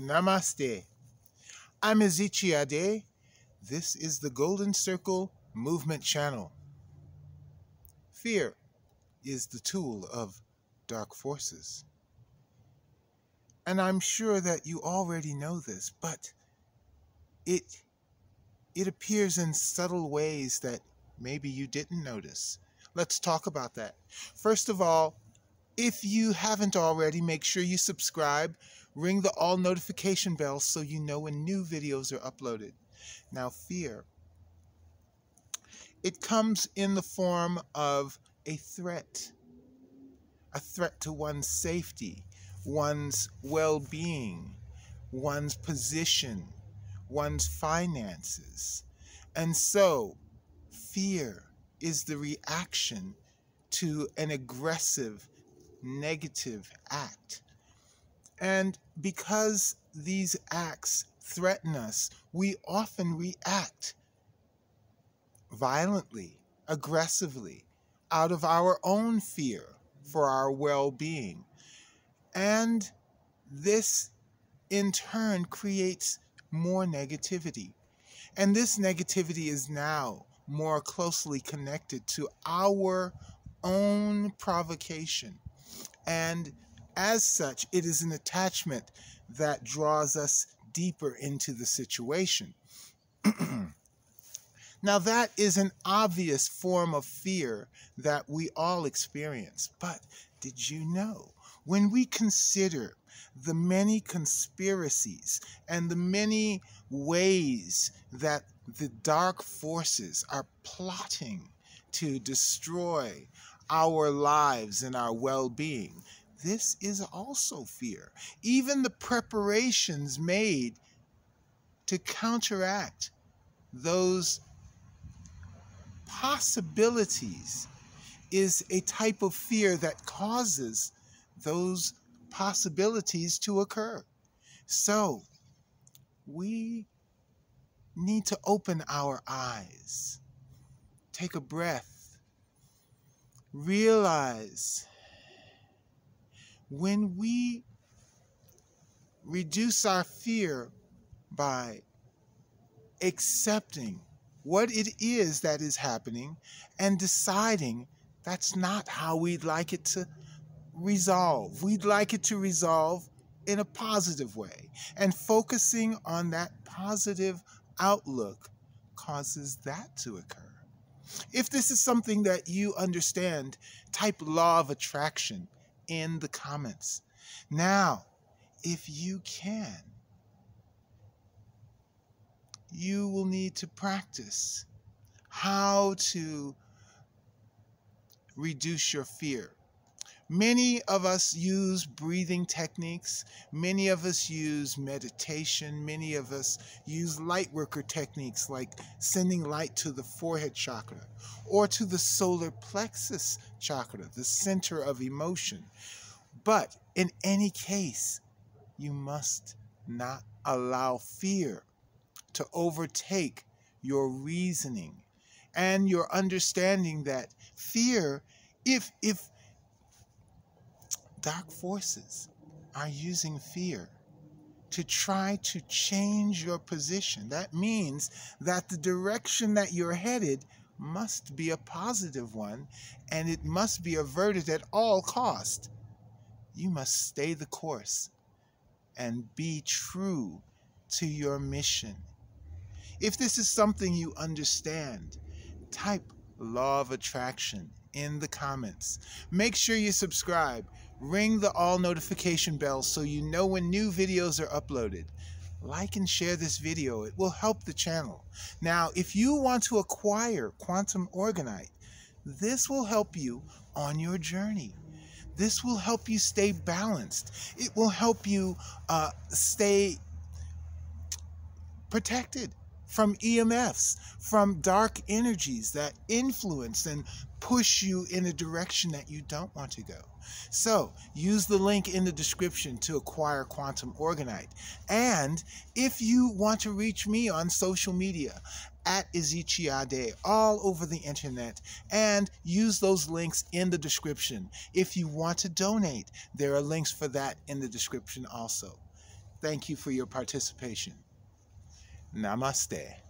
Namaste. I'm Ezichi Ade. This is the Golden Circle Movement Channel. Fear is the tool of dark forces. And I'm sure that you already know this, but it it appears in subtle ways that maybe you didn't notice. Let's talk about that. First of all, if you haven't already, make sure you subscribe, ring the all notification bell so you know when new videos are uploaded. Now, fear. It comes in the form of a threat, a threat to one's safety, one's well being, one's position, one's finances. And so, fear is the reaction to an aggressive, negative act. And because these acts threaten us, we often react violently, aggressively, out of our own fear for our well being. And this, in turn, creates more negativity. And this negativity is now more closely connected to our own provocation. And as such, it is an attachment that draws us deeper into the situation. now, that is an obvious form of fear that we all experience. But did you know when we consider the many conspiracies and the many ways that the dark forces are plotting to destroy our lives and our well being. This is also fear. Even the preparations made to counteract those possibilities is a type of fear that causes those possibilities to occur. So, we need to open our eyes, take a breath, realize when we reduce our fear by accepting what it is that is happening and deciding that's not how we'd like it to resolve. We'd like it to resolve in a positive way. And focusing on that positive outlook causes that to occur. If this is something that you understand, type law of attraction in the comments. Now, if you can, you will need to practice how to reduce your fear. Many of us use breathing techniques. Many of us use meditation. Many of us use light worker techniques like sending light to the forehead chakra or to the solar plexus chakra, the center of emotion. But in any case, you must not allow fear to overtake your reasoning and your understanding that fear, if, if, dark forces are using fear to try to change your position. That means that the direction that you're headed must be a positive one and it must be averted at all cost. You must stay the course and be true to your mission. If this is something you understand, type law of attraction in the comments. Make sure you subscribe Ring the all notification bell so you know when new videos are uploaded. Like and share this video. It will help the channel. Now, if you want to acquire Quantum orgonite, this will help you on your journey. This will help you stay balanced. It will help you uh, stay protected from EMFs, from dark energies that influence and push you in a direction that you don't want to go. So, use the link in the description to acquire Quantum Orgonite. And if you want to reach me on social media, at Ezichiade all over the internet and use those links in the description. If you want to donate, there are links for that in the description also. Thank you for your participation. Namaste.